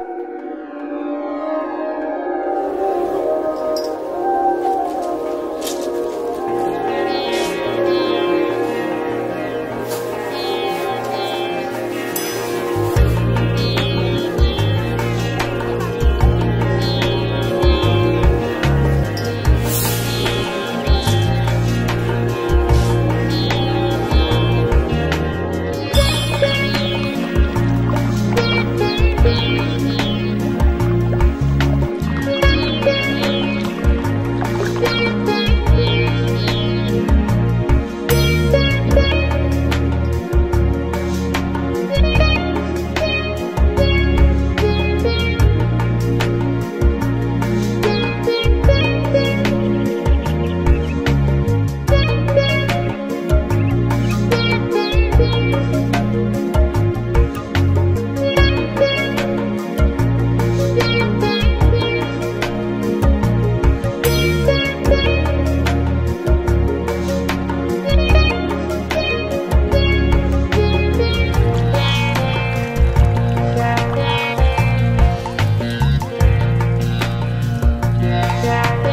you Yeah.